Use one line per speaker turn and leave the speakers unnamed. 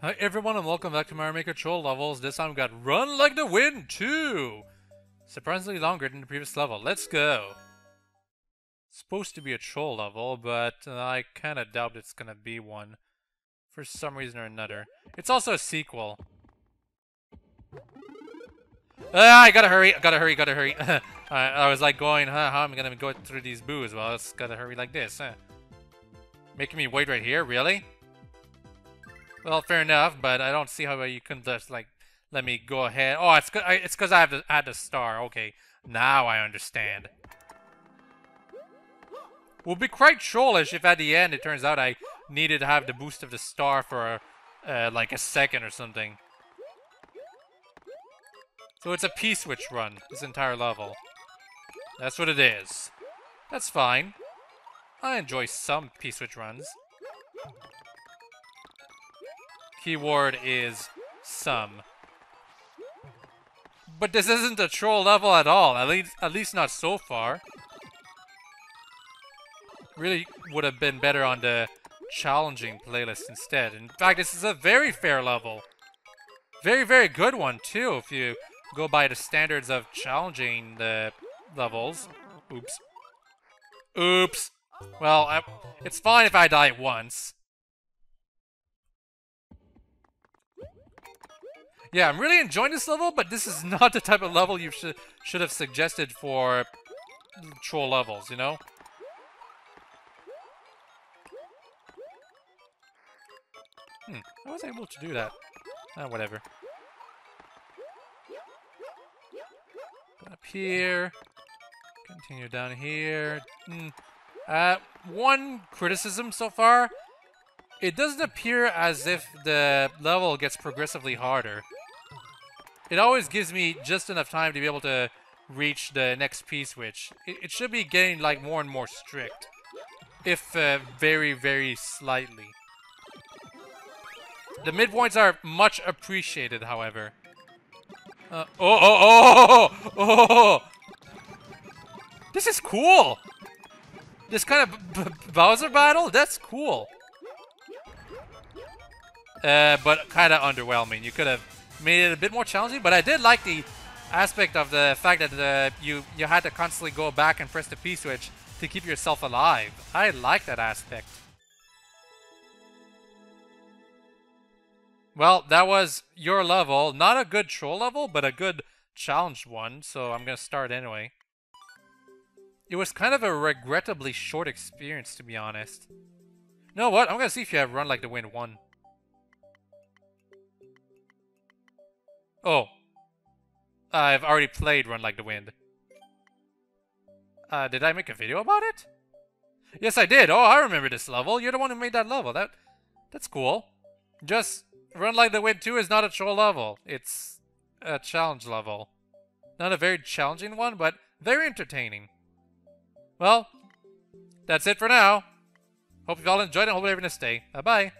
Hi everyone and welcome back to Mario Maker Troll levels. This time we got Run Like the Wind 2! Surprisingly longer than the previous level. Let's go! supposed to be a troll level, but uh, I kinda doubt it's gonna be one. For some reason or another. It's also a sequel. Ah, I gotta hurry, gotta hurry, gotta hurry. I, I, was like going, huh, how am I gonna go through these boos? Well, it's gotta hurry like this, huh? Making me wait right here, really? Well, fair enough, but I don't see how you can just, like, let me go ahead. Oh, it's it's because I have to add the star. Okay, now I understand. Would be quite trollish if at the end it turns out I needed to have the boost of the star for, uh, like, a second or something. So it's a P-switch run, this entire level. That's what it is. That's fine. I enjoy some P-switch runs. Keyword is some. But this isn't a troll level at all, at least, at least not so far. Really would have been better on the challenging playlist instead. In fact, this is a very fair level. Very, very good one, too, if you go by the standards of challenging the levels. Oops. Oops. Well, I, it's fine if I die once. Yeah, I'm really enjoying this level, but this is not the type of level you should should have suggested for troll levels, you know? Hmm, I was able to do that. Ah, whatever. Up here. Continue down here. Hmm. Uh, one criticism so far. It doesn't appear as if the level gets progressively harder. It always gives me just enough time to be able to reach the next P-switch. It, it, should be getting like more and more strict. If uh, very, very slightly. The midpoints are much appreciated, however. Uh, oh, oh, oh, oh, oh! This is cool! This kind of Bowser battle? That's cool. Uh, but kind of underwhelming. You could have made it a bit more challenging, but I did like the aspect of the fact that uh, you you had to constantly go back and press the P switch to keep yourself alive. I like that aspect. Well, that was your level. Not a good troll level, but a good challenged one, so I'm to start anyway. It was kind of a regrettably short experience, to be honest. You know what? I'm to see if you have Run Like the Wind 1. Oh. I've already played Run Like the Wind. Uh, did I make a video about it? Yes, I did. Oh, I remember this level. You're the one who made that level. That, That's cool. Just Run Like the Wind 2 is not a troll level. It's a challenge level. Not a very challenging one, but very entertaining. Well, that's it for now. Hope you all enjoyed it. Hope you're having a stay. Bye-bye.